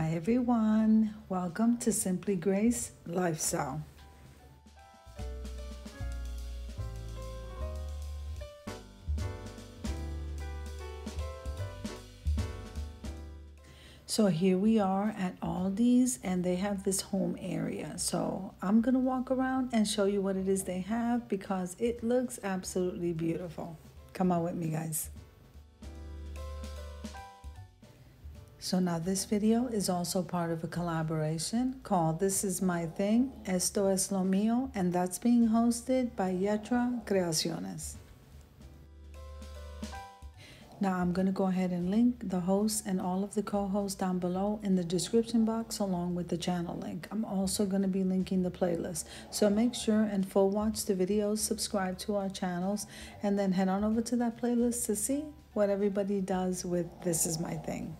Hi everyone, welcome to Simply Grace Lifestyle. So here we are at Aldi's and they have this home area. So I'm going to walk around and show you what it is they have because it looks absolutely beautiful. Come on with me guys. So now this video is also part of a collaboration called This Is My Thing, Esto es lo mío, and that's being hosted by Yetra Creaciones. Now I'm going to go ahead and link the host and all of the co-hosts down below in the description box along with the channel link. I'm also going to be linking the playlist. So make sure and full watch the videos, subscribe to our channels, and then head on over to that playlist to see what everybody does with This Is My Thing.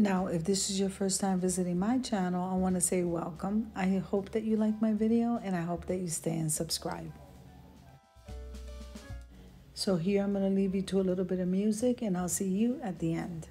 Now, if this is your first time visiting my channel, I want to say welcome. I hope that you like my video and I hope that you stay and subscribe. So here I'm going to leave you to a little bit of music and I'll see you at the end.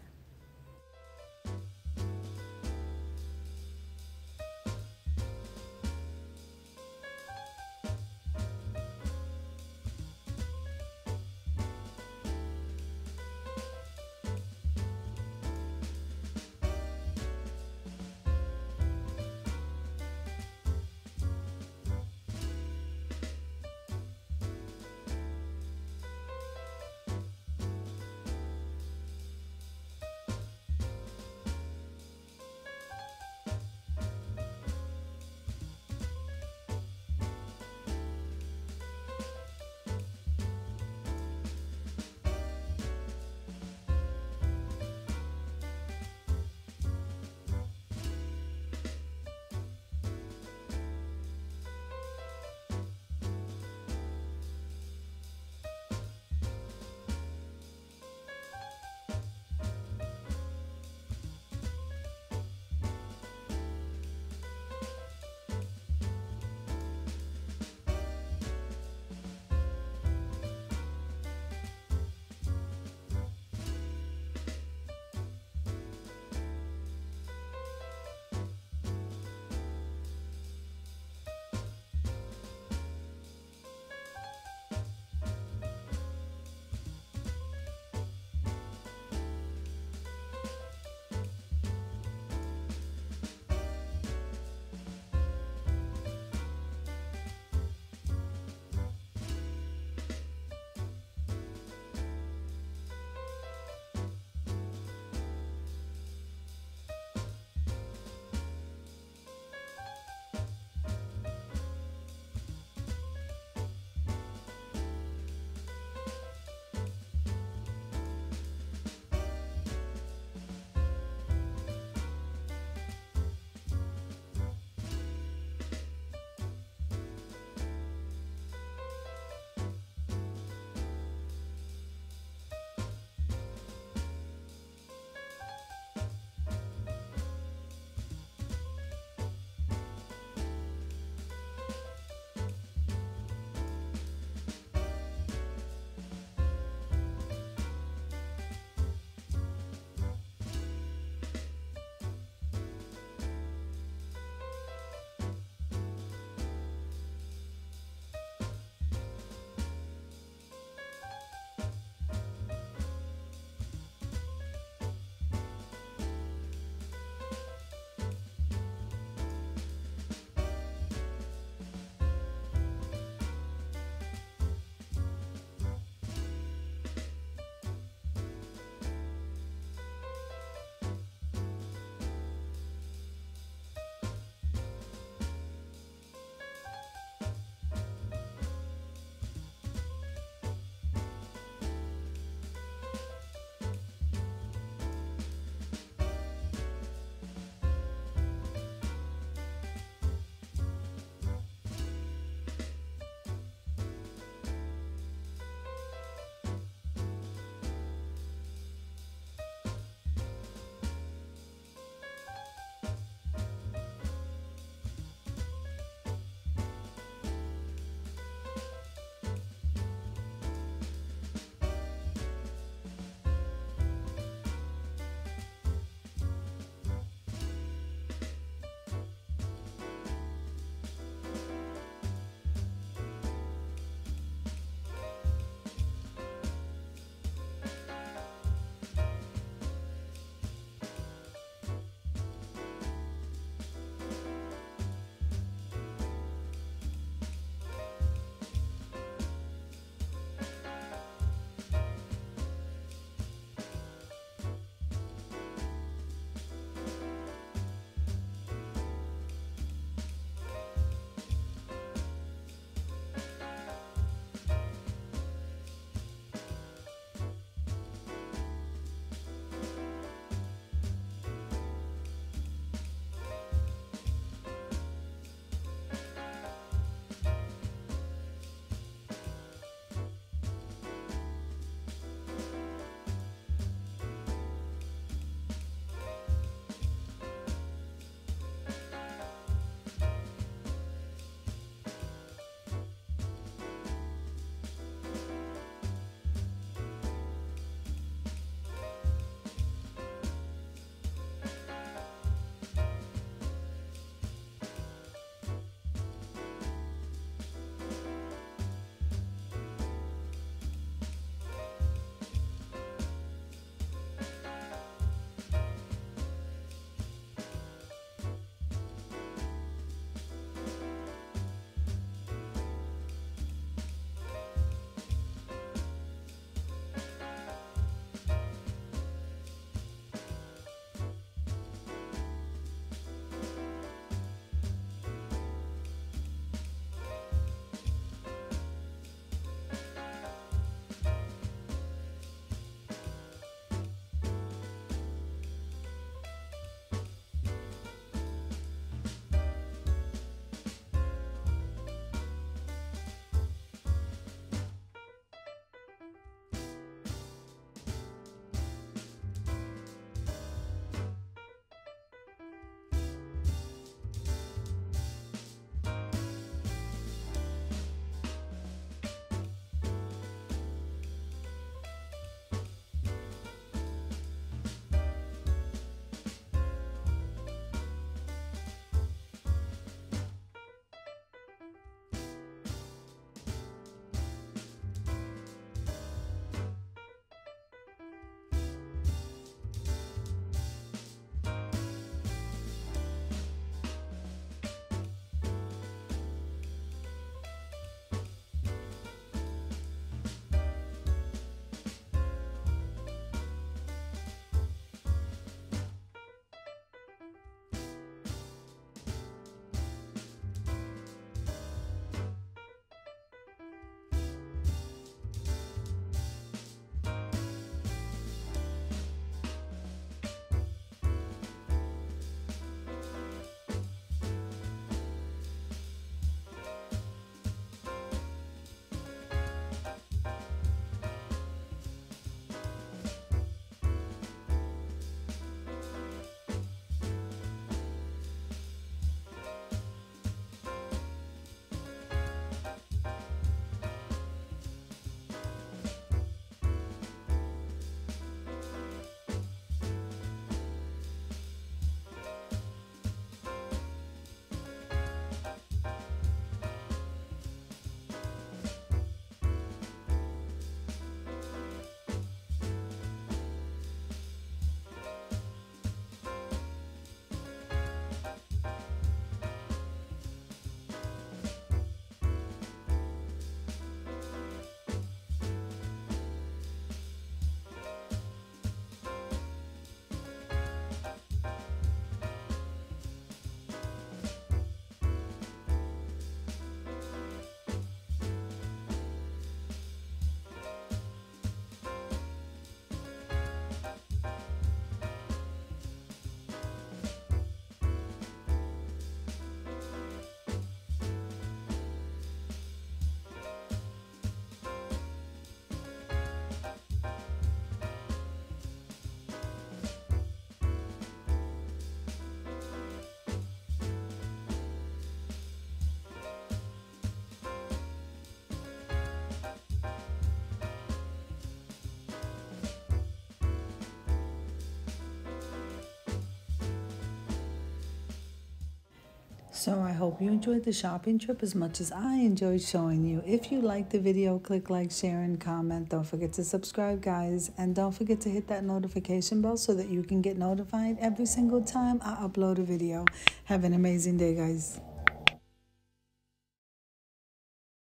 So I hope you enjoyed the shopping trip as much as I enjoyed showing you. If you liked the video, click like, share, and comment. Don't forget to subscribe, guys. And don't forget to hit that notification bell so that you can get notified every single time I upload a video. Have an amazing day, guys.